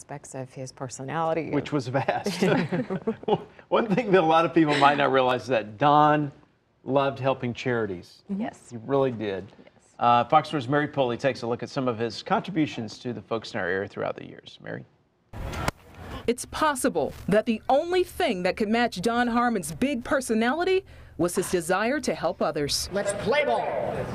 aspects of his personality. Which was vast. One thing that a lot of people might not realize is that Don loved helping charities. Yes. He really did. Uh, Fox News' Mary Pulley takes a look at some of his contributions to the folks in our area throughout the years. Mary? It's possible that the only thing that could match Don Harman's big personality was his desire to help others. Let's play ball.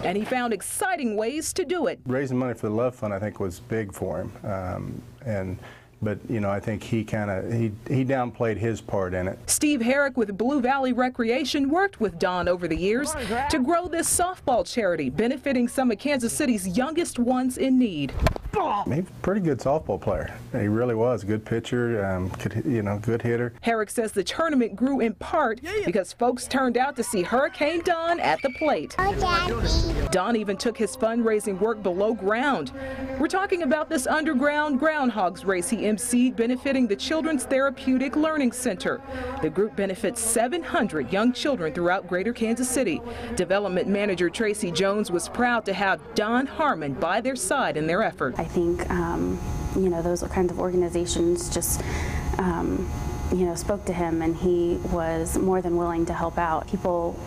And he found exciting ways to do it. Raising money for the Love Fund, I think, was big for him. Um, and but you know, I think he kind of he he downplayed his part in it. Steve Herrick with Blue Valley Recreation worked with Don over the years to grow this softball charity, benefiting some of Kansas City's youngest ones in need. He's a pretty good softball player. He really was a good pitcher, um, could, you know, good hitter. Herrick says the tournament grew in part because folks turned out to see Hurricane Don at the plate. Don even took his fundraising work below ground. We're talking about this underground groundhogs race he emceed benefiting the Children's Therapeutic Learning Center. The group benefits 700 young children throughout greater Kansas City. Development manager Tracy Jones was proud to have Don Harman by their side in their effort. I think, um, you know, those kinds of organizations just, um, you know, spoke to him and he was more than willing to help out. People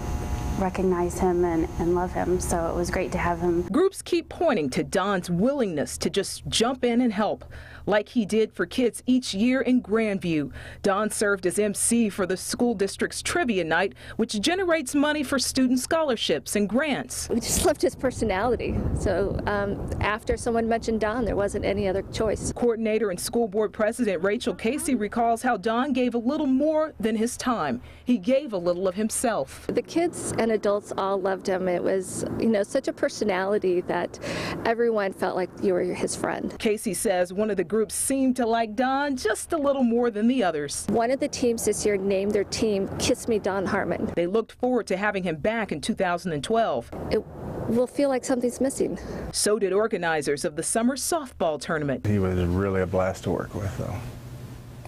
recognize him and, and love him, so it was great to have him. Groups keep pointing to Don's willingness to just jump in and help like he did for kids each year in Grandview. Don served as MC for the school district's trivia night, which generates money for student scholarships and grants. We just loved his personality. So um, after someone mentioned Don, there wasn't any other choice. Coordinator and school board president Rachel Casey recalls how Don gave a little more than his time. He gave a little of himself. The kids and adults all loved him. It was, you know, such a personality that everyone felt like you were his friend. Casey says one of the groups seemed to like Don just a little more than the others. One of the teams this year named their team Kiss Me Don Harman. They looked forward to having him back in 2012. It will feel like something's missing. So did organizers of the summer softball tournament. He was really a blast to work with, though,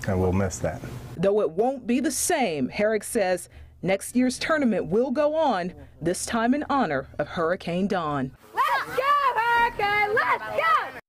and we'll miss that. Though it won't be the same, Herrick says next year's tournament will go on, this time in honor of Hurricane Don. Let's go, Hurricane! Let's go!